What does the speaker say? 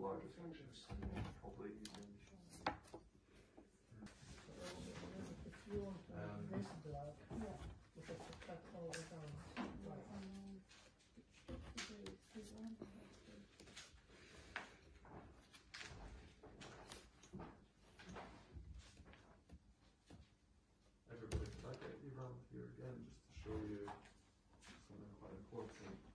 larger sections. Hopefully you can. Um, Everybody, could I get you around here again just to show you something quite important?